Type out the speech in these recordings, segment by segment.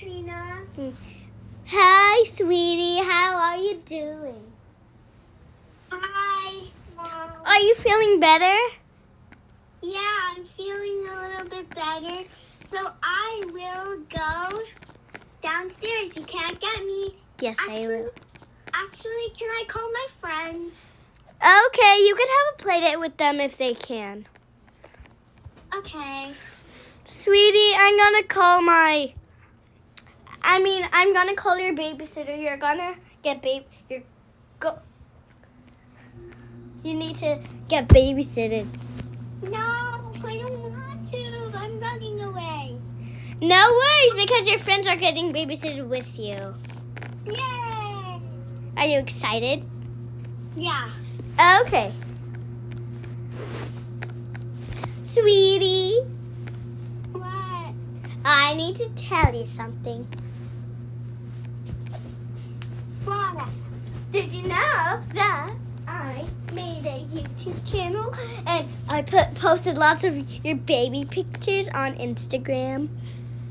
Trina. Hmm. Hi, sweetie. How are you doing? Hi, Mom. Are you feeling better? Yeah, I'm feeling a little bit better. So I will go downstairs. You can't get me. Yes, I will. Actually, can I call my friends? Okay, you can have a play date with them if they can. Okay. Sweetie, I'm gonna call my. I mean, I'm gonna call your babysitter. You're gonna get baby. You're go. You need to get babysitted. No, I don't want to. I'm running away. No worries, because your friends are getting babysitted with you. Yay! Are you excited? Yeah. Okay. Sweetie, What? I need to tell you something. What? Did you know that I made a YouTube channel and I put posted lots of your baby pictures on Instagram?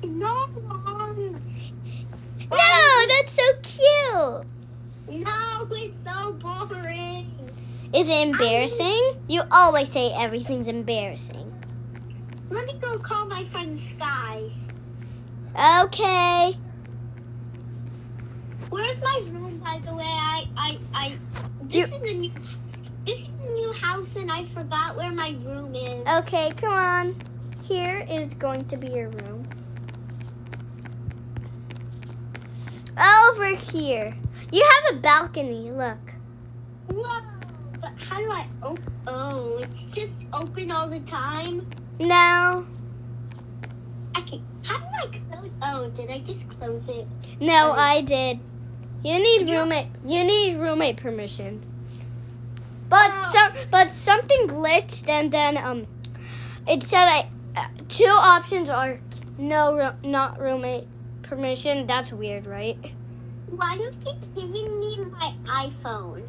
No, Mom. No, that's so cute. No, it's so boring. Is it embarrassing? You always say everything's embarrassing. Let me go call my friend Sky. Okay. Where's my room, by the way? I, I, I. This You- is a new. This is a new house, and I forgot where my room is. Okay, come on. Here is going to be your room. Over here. You have a balcony, look. Whoa! But how do I open? Oh, it's just open all the time. No. Okay. How do I close? Oh, did I just close it? No. I did. You need roommate. You need roommate permission. But Oh. some, but something glitched, and then um, it said I uh, two options are no, roo- not roommate permission. That's weird, right? Why do you keep giving me my iPhone?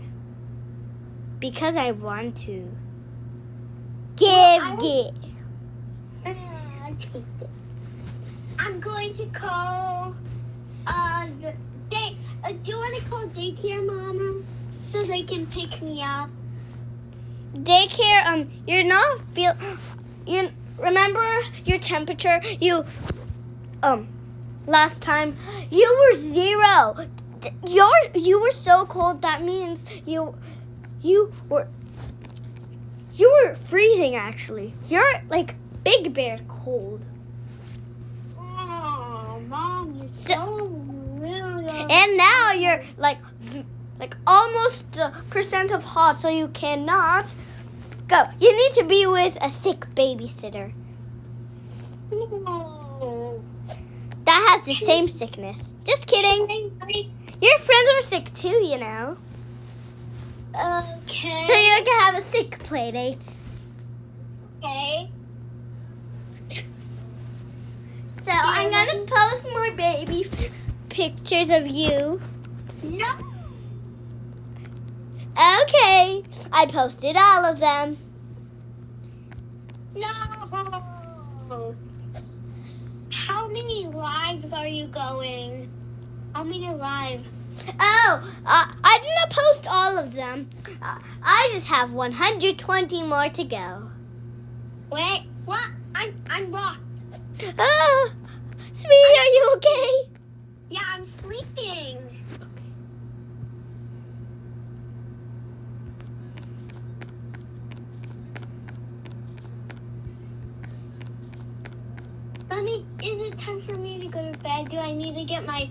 Because I want to. Give, give. Uh, it. I'm going to call. Uh, the. Uh, do you want to call daycare, Mama, so they can pick me up? Daycare. Um, you're not feel. You remember your temperature? You, um, last time you were zero. You're you were so cold. That means you, you were. You were freezing. Actually, you're like Big Bear cold. Oh, Mom, you're So- so. And now you're like, like almost a percent of hot, so you cannot go. You need to be with a sick babysitter that has the same sickness. Just kidding. Your friends are sick too, you know. Okay. So you can have a sick play date. okay. So I'm gonna um, post more baby pictures of you. No. Okay, I posted all of them. No. How many lives are you going? How many lives? Oh, uh, I didn't post all of them. Uh, I just have 120 more to go. Wait, what? I'm I'm lost. Ah, sweetie, are you okay? Yeah, I'm sleeping. Mommy, is it time for me to go to bed? Do I need to get my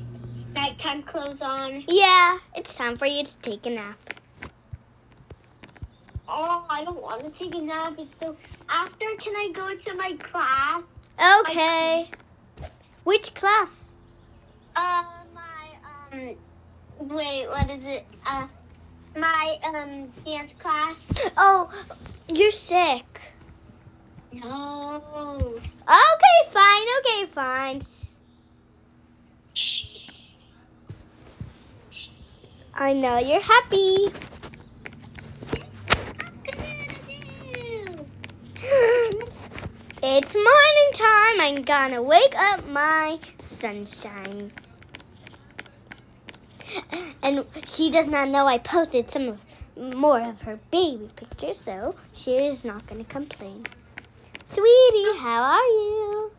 nighttime clothes on? Yeah, it's time for you to take a nap. Oh, I don't want to take a nap. It's so. After, can I go to my class? Okay. Which class? Uh, my um. Wait, what is it? Uh, my um dance class. Oh, you're sick. No. Okay, fine. Okay, fine. I know you're happy. It's morning time. I'm gonna wake up my sunshine. And she does not know I posted some of more of her baby pictures, so she is not gonna complain. Sweetie, how are you?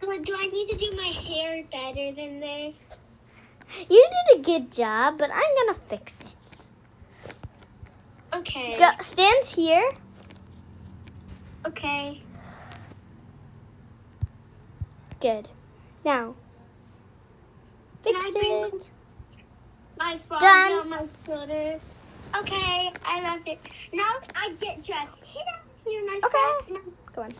Do I need to do my hair better than this? You did a good job, but I'm gonna fix it. Okay. Go, stand here. Okay. Good. Now, fix it. My phone Done. on my shoulder. Okay, I love it. Now I get dressed. Get out here, my Okay. friend. Go on.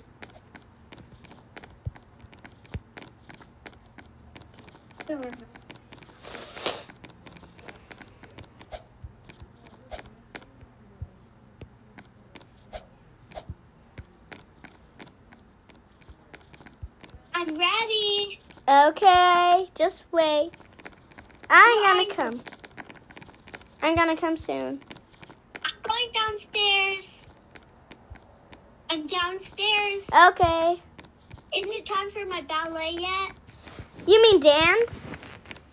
I'm ready. Okay, just wait. I'm gonna come. I'm gonna come soon. I'm going downstairs. I'm downstairs. Okay. Is it time for my ballet yet? You mean dance?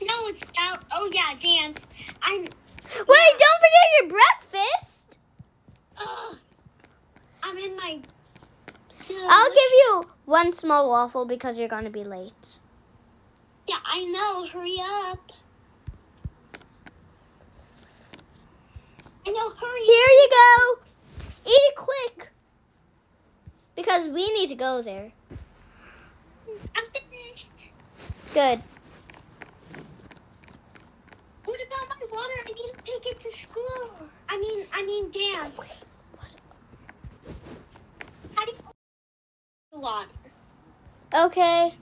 No, it's out. Oh yeah, dance. I'm. Wait, don't forget your breakfast. Uh, I'm in my. I'll give you one small waffle because you're gonna be late. Yeah, I know. Hurry up. I know. Hurry. Here you go. Eat it quick. Because we need to go there. I'm finished. Good. What about my water? I need to take it to school. I mean, I mean dance. How do you the water? Okay.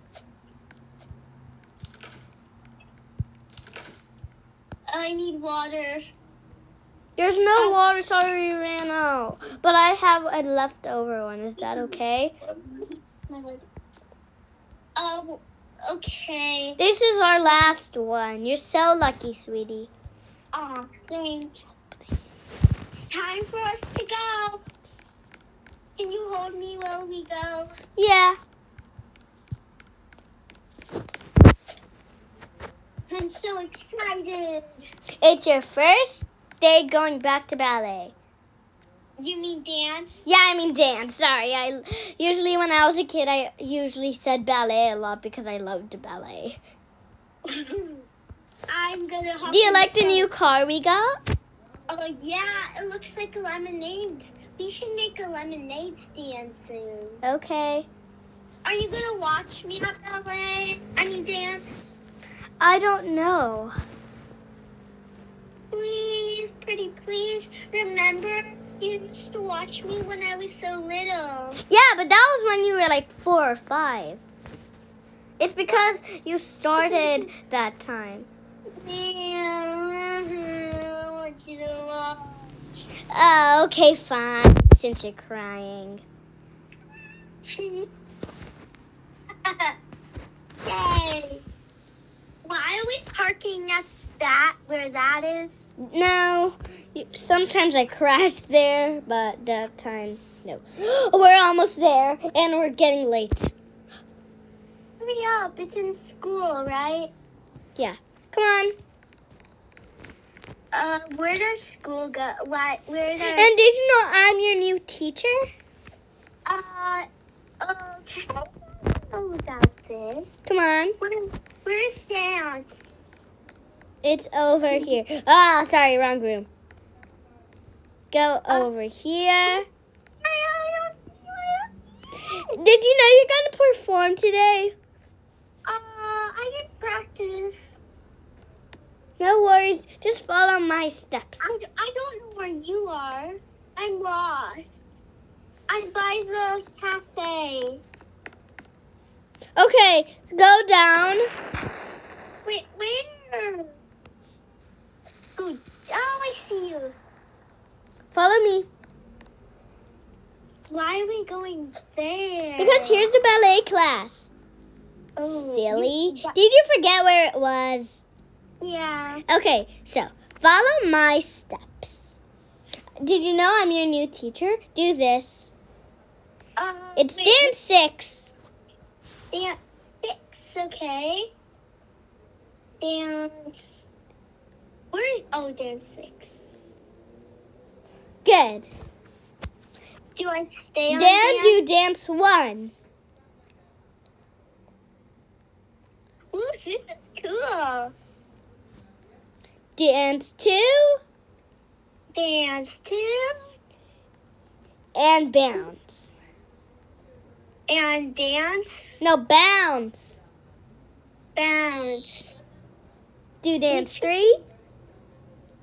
I need water. There's no oh. water, sorry we ran out. But I have a leftover one. Is that okay? Oh, okay. This is our last one. You're so lucky, sweetie. Aw, thanks. Time for us to go. Can you hold me while we go? Yeah. I'm so excited. It's your first day going back to ballet. You mean dance? Yeah, I mean dance. Sorry. I usually when I was a kid, I usually said ballet a lot because I loved ballet. I'm gonna Do you like the car. new car we got? Oh yeah, it looks like a lemonade. We should make a lemonade stand soon. Okay. Are you gonna watch me at ballet? I mean dance? I don't know. Please, pretty please. Remember, you used to watch me when I was so little. Yeah, but that was when you were like four or five. It's because you started that time. Yeah, I want you to watch. Oh, okay, fine. Since you're crying. Yay! Why are we parking at that where that is? No, sometimes I crash there, but that time, no. We're almost there, and we're getting late. Hurry up! It's in school, right? Yeah. Come on. Uh, where does school go? Why? Where does? And did you know I'm your new teacher? Uh, okay. I don't know about this. Come on. Where, where's dance? It's over here. Ah, sorry, wrong room. Go over here. Did you know you're going to perform today? Uh, I didn't practice. No worries. Just follow my steps. I, I don't know where you are. I'm lost. I'm by the cafe. Okay, so go down. Wait, where? Oh, I see you. Follow me. Why are we going there? Because here's the ballet class. Oh, Silly. you- Did you forget where it was? yeah. Okay, so follow my steps. Did you know I'm your new teacher? Do this. Um, It's wait, dance six. Dance six, okay. Dance. Oh, dance six. Good. Do I stay on Then dance? do dance one. Ooh, this is cool. Dance two Dance two and bounce. and dance, No, bounce. bounce. Do dance three.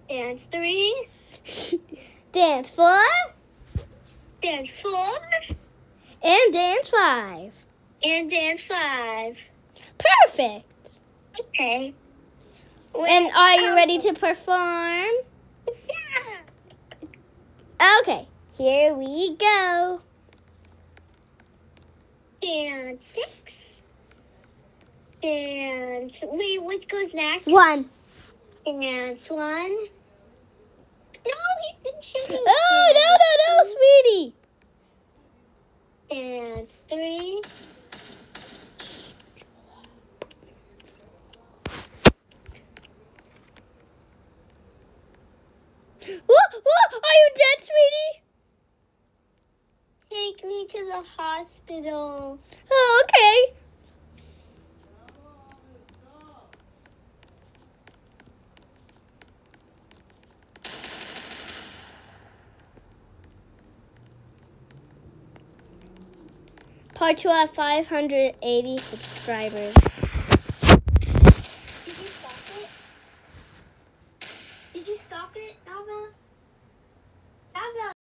Dance three, Dance four dance four, and dance five. and dance five. Perfect. Okay. And are you um, ready to perform? Yeah. Okay, here we go. Dance six. Dance. Wait, what goes next? One. Dance one. No, he's been shooting. Oh, no, no, no, sweetie. Dance three. Whoa, whoa, are you dead, sweetie? Take me to the hospital. Oh, okay. Part two at 580 subscribers.